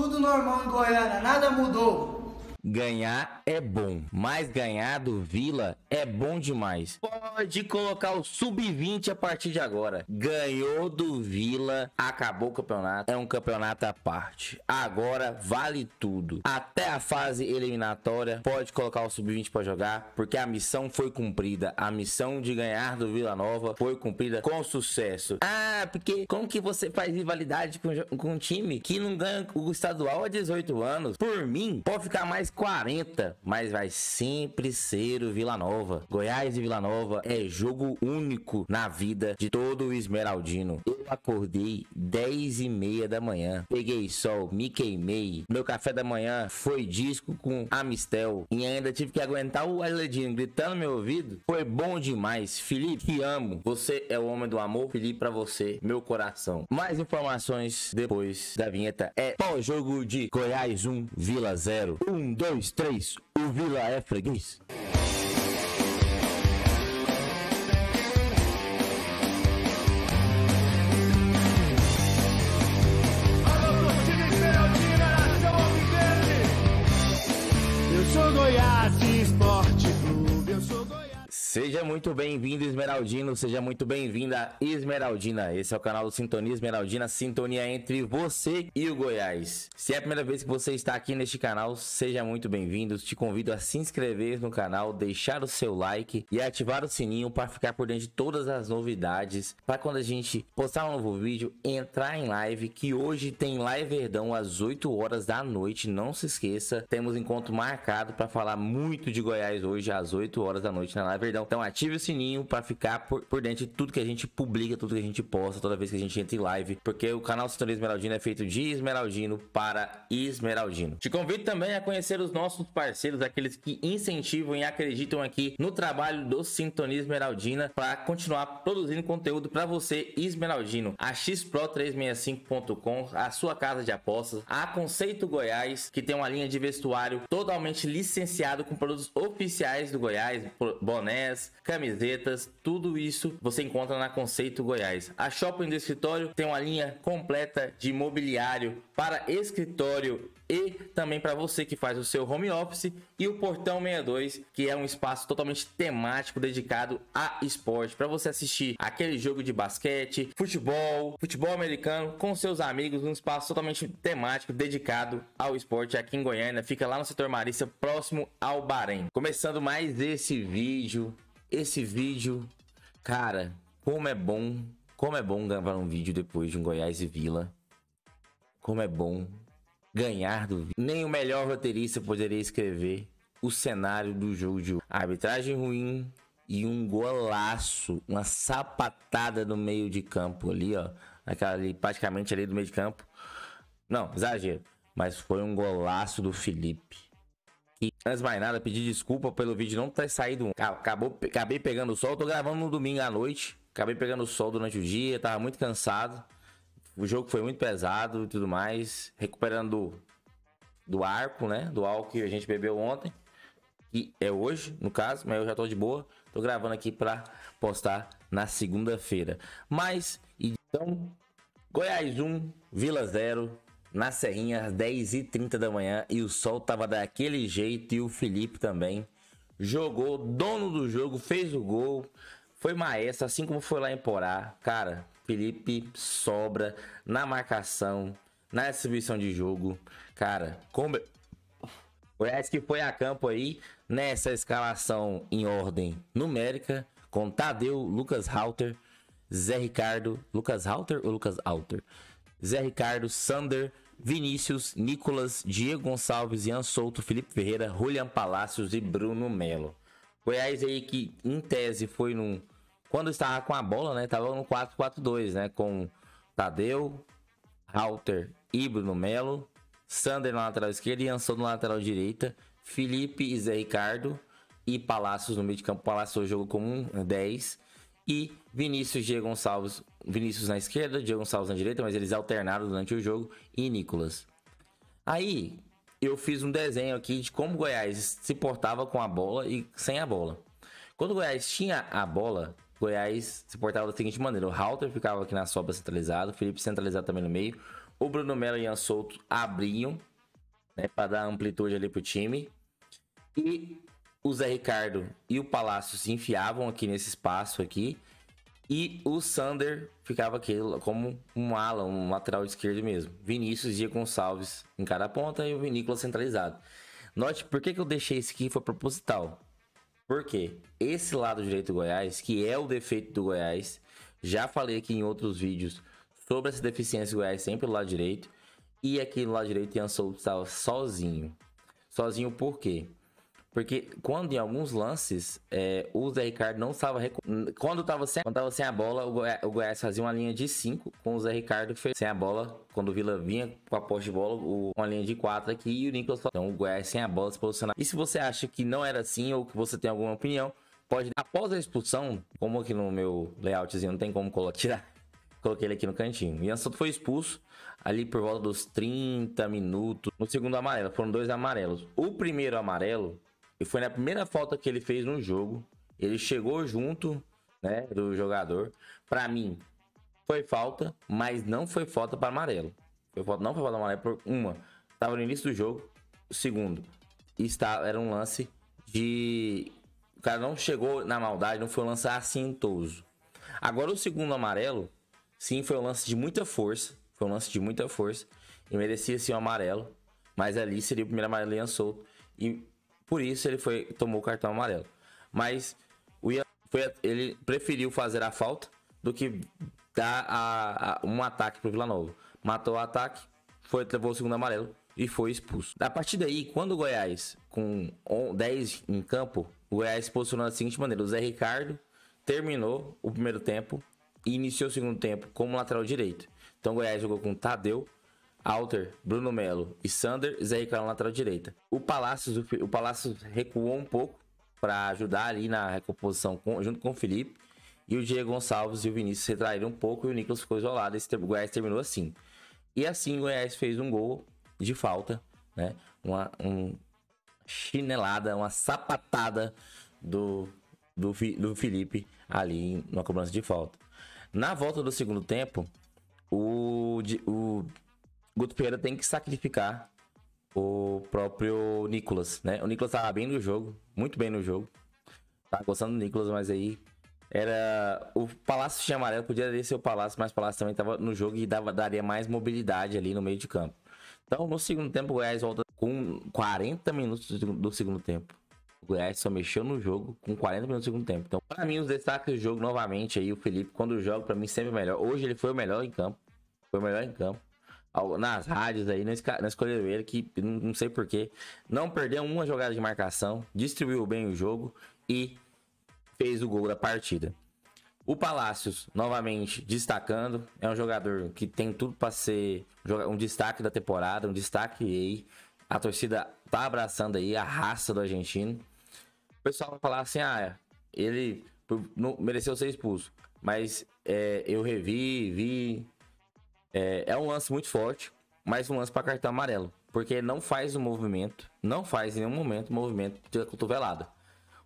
Tudo normal em Goiânia, nada mudou. Ganhar é bom, mas ganhar do Vila é bom demais. Pode colocar o sub-20 a partir de agora. Ganhou do Vila, acabou o campeonato. É um campeonato à parte. Agora vale tudo. Até a fase eliminatória, pode colocar o sub-20 para jogar, porque a missão foi cumprida. A missão de ganhar do Vila Nova foi cumprida com sucesso. Ah, porque como que você faz rivalidade com, com um time que não ganha o estadual há 18 anos? Por mim, pode ficar mais 40, mas vai sempre ser o Vila Nova. Goiás e Vila Nova é jogo único na vida de todo o esmeraldino. Eu acordei 10 e meia da manhã, peguei sol, me queimei. Meu café da manhã foi disco com Amistel e ainda tive que aguentar o Aledinho gritando no meu ouvido. Foi bom demais. Felipe, te amo. Você é o homem do amor. Felipe, para você, meu coração. Mais informações depois da vinheta. É pós-jogo de Goiás 1, Vila 0. 1, dois, três. O Vila é freguês. Sou Goiás Seja muito bem-vindo, Esmeraldino. Seja muito bem-vinda, Esmeraldina. Esse é o canal do Sintonia Esmeraldina, sintonia entre você e o Goiás. Se é a primeira vez que você está aqui neste canal, seja muito bem-vindo. Te convido a se inscrever no canal, deixar o seu like e ativar o sininho para ficar por dentro de todas as novidades. Para quando a gente postar um novo vídeo, entrar em live, que hoje tem live Verdão às 8 horas da noite. Não se esqueça, temos encontro marcado para falar muito de Goiás hoje às 8 horas da noite na live Verdão. Então ative o sininho para ficar por, por dentro de tudo que a gente publica, tudo que a gente posta, toda vez que a gente entra em live, porque o canal Sintonia Esmeraldino é feito de Esmeraldino para Esmeraldino. Te convido também a conhecer os nossos parceiros, aqueles que incentivam e acreditam aqui no trabalho do Sintonia Esmeraldina para continuar produzindo conteúdo para você, Esmeraldino. A XPro365.com, a sua casa de apostas, a Conceito Goiás, que tem uma linha de vestuário totalmente licenciado com produtos oficiais do Goiás, bonés, camisetas, tudo isso você encontra na Conceito Goiás. A Shopping do Escritório tem uma linha completa de mobiliário para escritório e também para você que faz o seu home office e o Portão 62, que é um espaço totalmente temático dedicado a esporte, para você assistir aquele jogo de basquete, futebol, futebol americano com seus amigos, um espaço totalmente temático dedicado ao esporte aqui em Goiânia, fica lá no setor Marista, próximo ao Bahrein. Começando mais esse vídeo, esse vídeo, cara, como é bom, como é bom gravar um vídeo depois de um Goiás e Vila. Como é bom ganhar do Nem o melhor roteirista poderia escrever o cenário do jogo de. Arbitragem ruim e um golaço, uma sapatada no meio de campo ali, ó. Aquela ali, praticamente ali do meio de campo. Não, exagero. Mas foi um golaço do Felipe. E antes mais nada, pedir desculpa pelo vídeo não ter saído. Acabou, acabei pegando o sol. Tô gravando no domingo à noite. Acabei pegando o sol durante o dia. Tava muito cansado. O jogo foi muito pesado e tudo mais. Recuperando do, arco, né? Do álcool que a gente bebeu ontem. Que é hoje, no caso, mas eu já tô de boa. Tô gravando aqui pra postar na segunda-feira. Mas, então, Goiás 1, Vila 0. Na Serrinha, às 10h30 da manhã. E o sol tava daquele jeito. E o Felipe também. Jogou, dono do jogo, fez o gol. Foi maestro, assim como foi lá em Porá. Cara, Felipe sobra na marcação, na distribuição de jogo. Cara, como. Goiás que foi a campo aí nessa escalação em ordem numérica com Tadeu, Lucas Halter, Zé Ricardo, Lucas Halter ou Lucas Alter? Zé Ricardo, Sander, Vinícius, Nicolas, Diego Gonçalves, Ian Souto, Felipe Ferreira, Julian Palácios e Bruno Melo. Goiás aí que em tese foi num quando estava com a bola, né? Tava no 4-4-2, né? Com Tadeu, Halter e Bruno Melo, Sander na lateral esquerda e Anson na lateral direita, Felipe e Zé Ricardo e Palácios no meio de campo. Palácios jogou com um 10 e Vinícius Diego Gonçalves, Vinícius na esquerda, Diego Gonçalves na direita, mas eles alternaram durante o jogo e Nicolas. Aí eu fiz um desenho aqui de como o Goiás se portava com a bola e sem a bola. Quando o Goiás tinha a bola, Goiás se portava da seguinte maneira: o Halter ficava aqui na sobra centralizado, o Felipe centralizado também no meio, o Bruno Melo e Ian Souto abriam, né, para dar amplitude ali pro time. E o Zé Ricardo e o Palácio se enfiavam aqui nesse espaço aqui. E o Sander ficava aqui como um ala, um lateral esquerdo mesmo. Vinícius ia com Salves em cada ponta e o Vinícola centralizado. Note por que, que eu deixei esse aqui foi proposital. Porque esse lado direito do Goiás, que é o defeito do Goiás, já falei aqui em outros vídeos sobre essa deficiência do Goiás sempre do lado direito. E aqui no lado direito, Ian Souto estava sozinho. Sozinho por quê? Porque quando em alguns lances é, o Zé Ricardo não estava. Quando estava sem, sem a bola, o Goiás, o Goiás fazia uma linha de 5 com o Zé Ricardo fez sem a bola. Quando o Vila vinha com a posse de bola, o, uma linha de 4 aqui e o Nicolas. Então o Goiás sem a bola se posicionar. E se você acha que não era assim ou que você tem alguma opinião, pode. Após a expulsão, como aqui no meu layoutzinho não tem como tirar, coloquei ele aqui no cantinho. Ian Santos foi expulso ali por volta dos 30 minutos. No segundo amarelo, foram dois amarelos. O primeiro amarelo e foi na primeira falta que ele fez no jogo. Ele chegou junto, né, do jogador. Para mim, foi falta, mas não foi falta para amarelo. Foi falta, não foi falta amarelo por uma. Tava no início do jogo. Segundo, está, era um lance de. O cara não chegou na maldade, não foi um lance assintoso. Agora o segundo amarelo, sim, foi um lance de muita força. Foi um lance de muita força. E merecia sim o um amarelo. Mas ali seria o primeiro amarelo Ian solto. E por isso ele foi tomou o cartão amarelo. Mas o Ian foi, ele preferiu fazer a falta do que dar a, a, um ataque pro Vila Nova. Matou o ataque, foi levou o segundo amarelo e foi expulso. A partir daí, quando o Goiás com 10 em campo, o Goiás se posicionou da seguinte maneira: o Zé Ricardo terminou o primeiro tempo e iniciou o segundo tempo como lateral direito. Então o Goiás jogou com Tadeu, Alter, Bruno Melo e Sander, Zé Ricardo na lateral direita. O Palácios, o, Palácios recuou um pouco para ajudar ali na recomposição com, junto com o Felipe. E o Diego Gonçalves e o Vinícius retraíram um pouco e o Nicolas ficou isolado. Esse, o Goiás terminou assim. E assim o Goiás fez um gol de falta, né? Uma um chinelada, uma sapatada do, do, do Felipe ali na cobrança de falta. Na volta do segundo tempo, o, o Guto Ferreira tem que sacrificar o próprio Nicolas, né? O Nicolas tava bem no jogo, muito bem no jogo. Tava gostando do Nicolas, mas aí era o Palácio tinha amarelo, podia ser o Palácio, mas o Palácio também tava no jogo e dava, daria mais mobilidade ali no meio de campo. Então, no segundo tempo, o Goiás volta com 40 minutos do segundo tempo. O Goiás só mexeu no jogo com 40 minutos do segundo tempo. Então, para mim, os destaques do jogo novamente aí, o Felipe, quando joga, para mim sempre é melhor. Hoje ele foi o melhor em campo. Foi o melhor em campo nas rádios aí, não, escolheram ele, que não, sei porquê. Não perdeu uma jogada de marcação, distribuiu bem o jogo e fez o gol da partida. O Palácios, novamente, destacando, é um jogador que tem tudo para ser um destaque da temporada, um destaque aí. A torcida tá abraçando aí a raça do argentino. O pessoal vai falar assim: ah, ele mereceu ser expulso. Mas é, eu revi, vi, é, é um lance muito forte, mas um lance para cartão amarelo. Porque não faz o movimento, não faz em nenhum momento o movimento de cotovelada.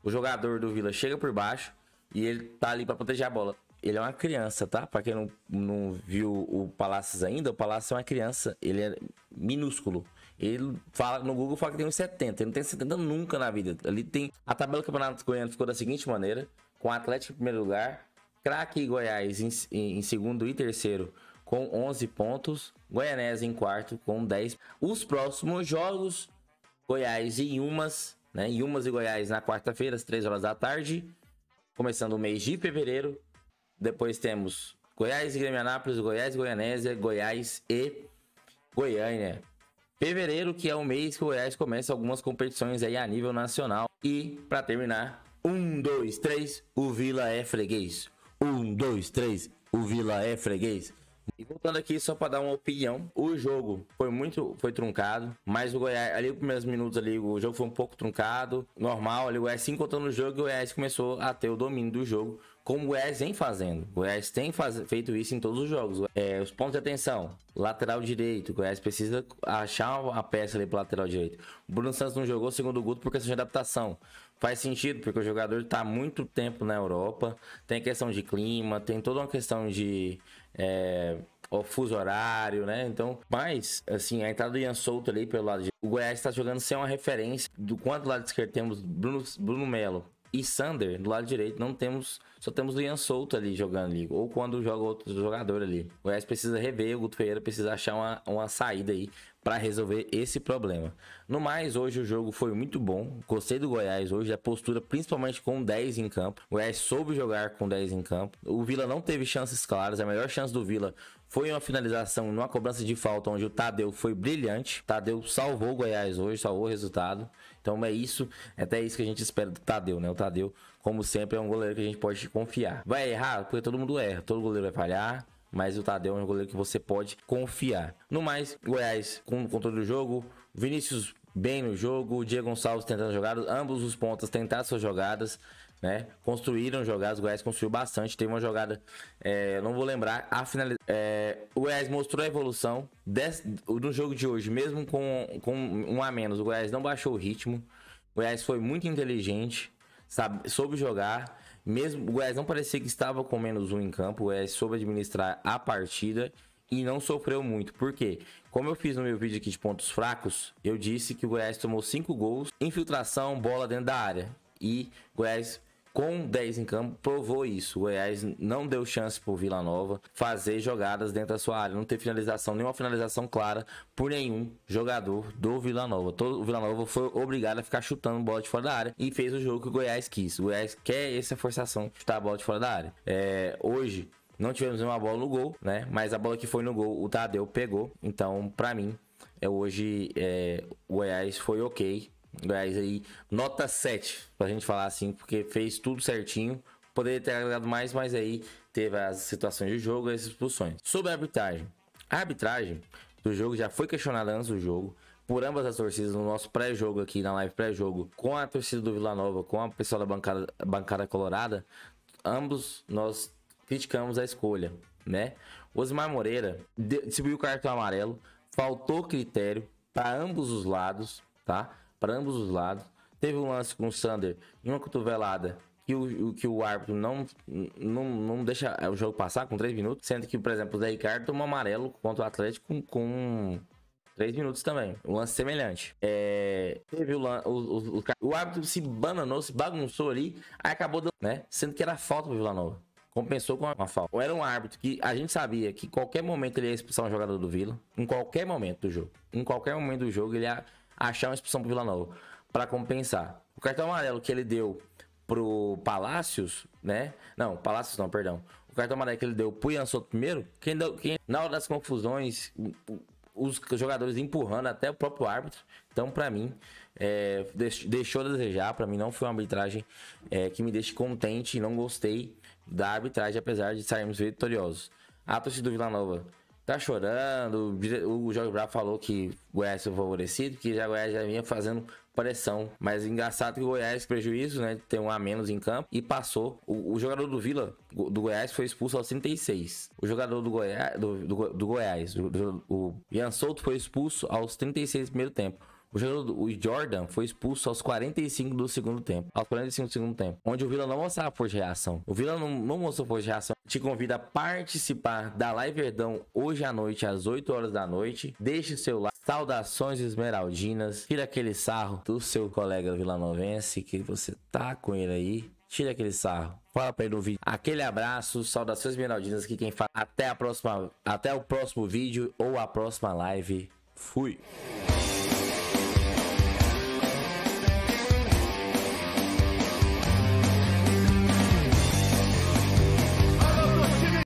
O jogador do Vila chega por baixo e ele tá ali para proteger a bola. Ele é uma criança, tá? Para quem não, não viu o Palácios ainda, o Palácio é uma criança, ele é minúsculo. Ele fala no Google fala que tem uns 70, ele não tem 70 nunca na vida. Ali tem a tabela do Campeonato Goiano ficou da seguinte maneira: com o Atlético em primeiro lugar, Craque e Goiás em, em, em segundo e terceiro com 11 pontos, Goianese em quarto com 10. Os próximos jogos, Goiás e Umas, né? Umas e Goiás na quarta-feira, às 3 horas da tarde, começando o mês de fevereiro. Depois temos Goiás e Grêmio Anápolis, Goiás e Goianésia, Goiás e Goiânia. Fevereiro, que é o mês que o Goiás começa algumas competições aí a nível nacional. E, para terminar, um, dois, três, o Vila é freguês. Um, dois, três, o Vila é freguês. E voltando aqui só para dar uma opinião, o jogo foi muito foi truncado, mas o Goiás ali os primeiros minutos ali o jogo foi um pouco truncado, normal, ali o Goiás se encontrando no jogo e o Goiás começou a ter o domínio do jogo, como o Goiás vem fazendo. O Goiás tem faz, feito isso em todos os jogos. É, os pontos de atenção, lateral direito, o Goiás precisa achar a peça ali pro lateral direito. O Bruno Santos não jogou segundo o Guto por questão de adaptação. Faz sentido, porque o jogador está muito tempo na Europa, tem questão de clima, tem toda uma questão de é, o fuso horário, né? Então, mas, assim, a entrada do Ian Souto ali pelo lado de. O Goiás está jogando sem uma referência do quanto do lado esquerdo temos Bruno, Bruno Melo e Sander do lado direito. Não temos. Só temos o Ian Souto ali jogando ali. Ou quando joga outro jogador ali. O Goiás precisa rever, o Guto Ferreira precisa achar uma, uma saída aí para resolver esse problema. No mais, hoje o jogo foi muito bom. Gostei do Goiás hoje, a postura, principalmente com 10 em campo. O Goiás soube jogar com 10 em campo. O Vila não teve chances claras. A melhor chance do Vila foi uma finalização numa cobrança de falta, onde o Tadeu foi brilhante. Tadeu salvou o Goiás hoje, salvou o resultado. Então é isso, é até isso que a gente espera do Tadeu, né? O Tadeu, como sempre, é um goleiro que a gente pode confiar. Vai errar, porque todo mundo erra, todo goleiro vai falhar mas o Tadeu é um goleiro que você pode confiar. No mais, Goiás com o controle do jogo, Vinícius bem no jogo, Diego Gonçalves tentando jogadas, ambos os pontas tentaram suas jogadas, né? Construíram jogadas, o Goiás construiu bastante, teve uma jogada, é, não vou lembrar, a finalização. É, o Goiás mostrou a evolução no jogo de hoje, mesmo com, com um a menos, o Goiás não baixou o ritmo, o Goiás foi muito inteligente, sabe, soube jogar, mesmo o Goiás não parecia que estava com menos um em campo, o Goiás soube administrar a partida e não sofreu muito. Por quê? Como eu fiz no meu vídeo aqui de pontos fracos, eu disse que o Goiás tomou 5 gols, infiltração, bola dentro da área. E Goiás com 10 em campo, provou isso. O Goiás não deu chance pro Vila Nova fazer jogadas dentro da sua área. Não teve finalização, nenhuma finalização clara por nenhum jogador do Vila Nova. Todo, o Vila Nova foi obrigado a ficar chutando bola de fora da área e fez o jogo que o Goiás quis. O Goiás quer essa forçação chutar a bola de fora da área. É, hoje, não tivemos nenhuma bola no gol, né? Mas a bola que foi no gol, o Tadeu pegou. Então, para mim, é hoje é, o Goiás foi ok. Goiás aí, nota 7, pra gente falar assim, porque fez tudo certinho. Poderia ter agregado mais, mas aí teve as situações de jogo e as expulsões. Sobre a arbitragem. A arbitragem do jogo já foi questionada antes do jogo por ambas as torcidas no nosso pré-jogo aqui, na live pré-jogo, com a torcida do Vila Nova, com a pessoal da bancada, bancada colorada, ambos nós criticamos a escolha, né? Osmar Moreira distribuiu o cartão amarelo, faltou critério para ambos os lados, tá? Para ambos os lados. Teve um lance com o Sander em uma cotovelada que o, que o árbitro não, não, não deixa o jogo passar com 3 minutos, sendo que, por exemplo, o Zé Ricardo tomou amarelo contra o Atlético com, com 3 minutos também. Um lance semelhante. É, teve o, o, o, o, árbitro se bananou, se bagunçou ali, aí acabou, dando, né? Sendo que era falta pro Vila Nova. Compensou com uma falta. Era um árbitro que a gente sabia que em qualquer momento ele ia expulsar um jogador do Vila. Em qualquer momento do jogo. Em qualquer momento do jogo ele ia achar uma expulsão pro Vila Nova para compensar. O cartão amarelo que ele deu pro Palácios, né? Não, Palácios não, perdão. O cartão amarelo que ele deu pro Ian Soto primeiro, quem, deu, quem na hora das confusões, os jogadores empurrando até o próprio árbitro. Então, para mim, é, deixou a desejar. Para mim, não foi uma arbitragem é, que me deixe contente não gostei da arbitragem, apesar de sairmos vitoriosos. A torcida do Vila Nova tá chorando. O Jorge Bravo falou que o Goiás foi favorecido, que já o Goiás já vinha fazendo pressão. Mas engraçado que o Goiás, prejuízo, né? Tem um a menos em campo e passou. O, o jogador do Vila, do Goiás, foi expulso aos 36. O jogador do Goiás, do, do, do Goiás, do, o Ian Souto, foi expulso aos 36 do primeiro tempo. O jogador, o Jordan, foi expulso aos 45 do segundo tempo. Aos 45 do segundo tempo. Onde o Vila não mostrava força de reação. O Vila não, não mostrou força de reação. Te convido a participar da Live Verdão hoje à noite, às 8 horas da noite. Deixe seu like. Saudações esmeraldinas. Tira aquele sarro do seu colega vilanovense que você tá com ele aí. Tira aquele sarro. Fala pra ele no vídeo. Aquele abraço, saudações esmeraldinas aqui quem fala. Até a próxima, até o próximo vídeo ou a próxima live. Fui.